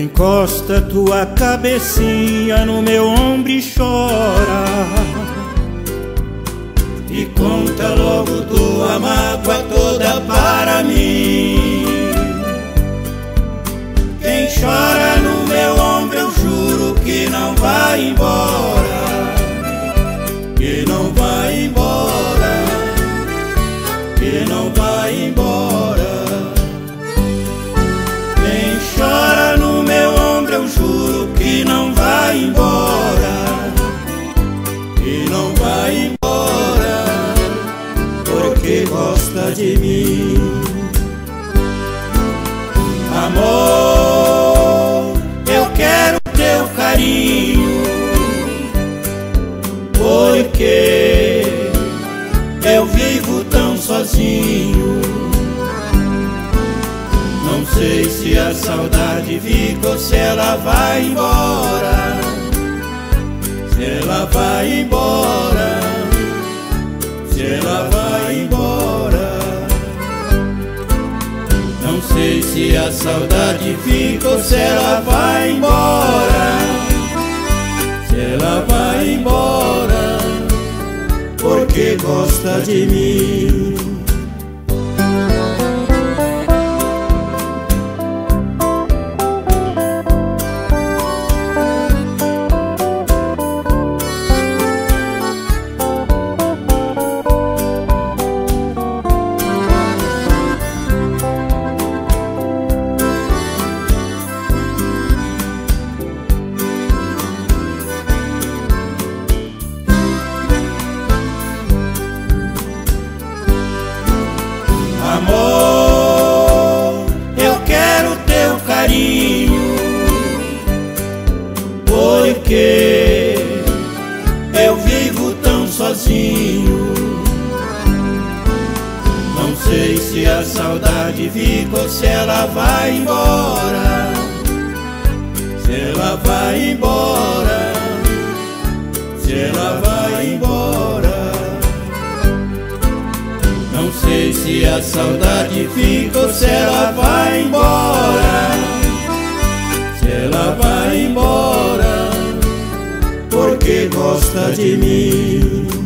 Encosta tua cabecinha no meu ombro e chora. E conta logo tua mágoa toda para mim. Quem chora gosta de mim. Amor, eu quero teu carinho, porque eu vivo tão sozinho. Não sei se a saudade fica ou se ela vai embora. Se ela vai embora, se ela vai embora. Não sei se a saudade fica ou se ela vai embora. Se ela vai embora, porque gosta de mim. A saudade fica ou se ela vai embora. Se ela vai embora, se ela vai embora. Não sei se a saudade fica ou se ela vai embora. Se ela vai embora, porque gosta de mim.